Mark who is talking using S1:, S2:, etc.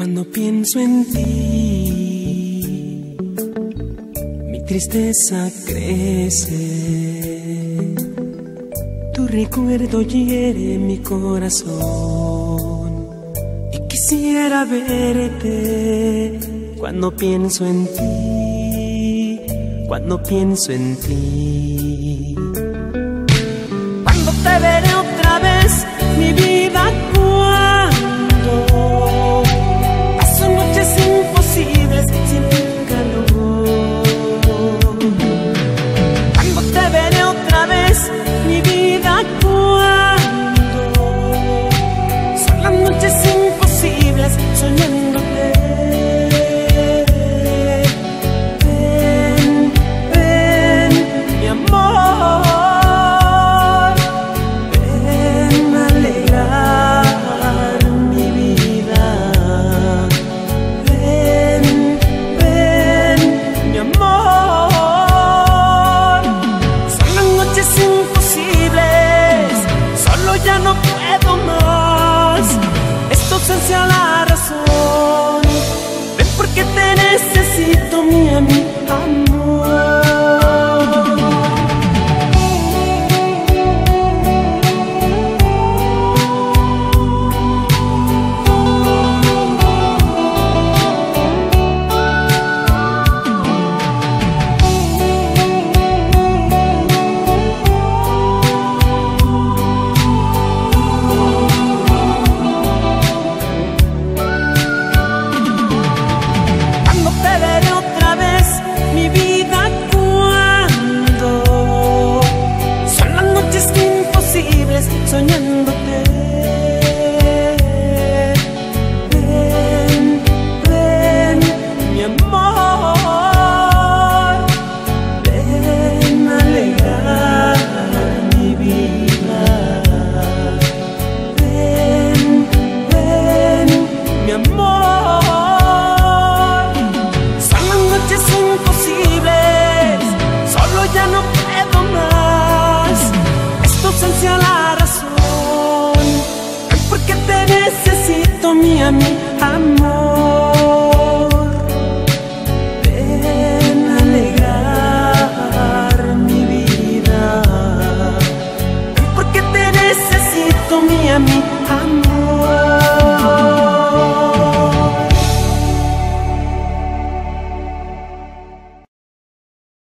S1: Cuando pienso en ti, mi tristeza crece. Tu recuerdo hiere mi corazón y quisiera verte cuando pienso en ti, cuando pienso en ti. necesito mi amigo. Mi amor, ven a alegrar mi vida, porque te necesito, mi, a mi amor.